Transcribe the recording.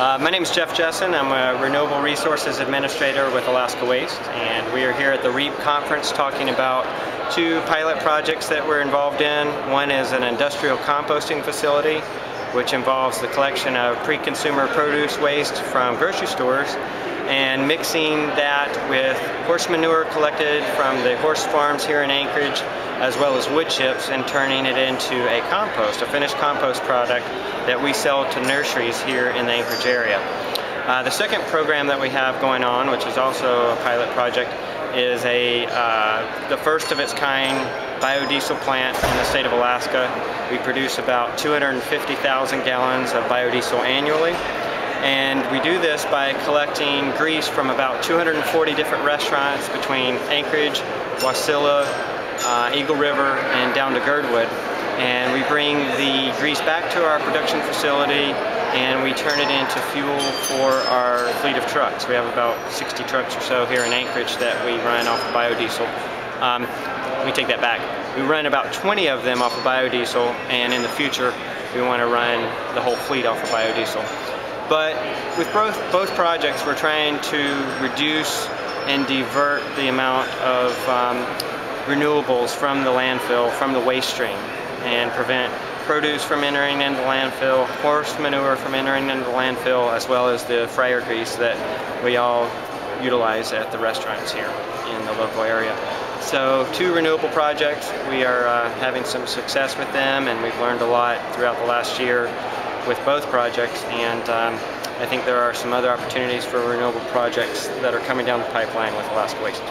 Uh, my name is Jeff Jessen. I'm a Renewable Resources Administrator with Alaska Waste, and we are here at the REAP conference talking about two pilot projects that we're involved in. One is an industrial composting facility, which involves the collection of pre-consumer produce waste from grocery stores and mixing that with horse manure collected from the horse farms here in Anchorage as well as wood chips and turning it into a compost, a finished compost product that we sell to nurseries here in the Anchorage area. Uh, the second program that we have going on, which is also a pilot project, is a uh, the first of its kind biodiesel plant in the state of Alaska. We produce about 250,000 gallons of biodiesel annually. And we do this by collecting grease from about 240 different restaurants between Anchorage, Wasilla, uh, Eagle River, and down to Girdwood. And we bring the grease back to our production facility and we turn it into fuel for our fleet of trucks. We have about 60 trucks or so here in Anchorage that we run off of biodiesel. Um, we take that back. We run about 20 of them off of biodiesel and in the future we want to run the whole fleet off of biodiesel. But with both, both projects we're trying to reduce and divert the amount of um, renewables from the landfill, from the waste stream, and prevent produce from entering into the landfill, horse manure from entering into the landfill, as well as the fryer grease that we all utilize at the restaurants here in the local area. So two renewable projects, we are uh, having some success with them and we've learned a lot throughout the last year with both projects and um, I think there are some other opportunities for renewable projects that are coming down the pipeline with Alaska Waste.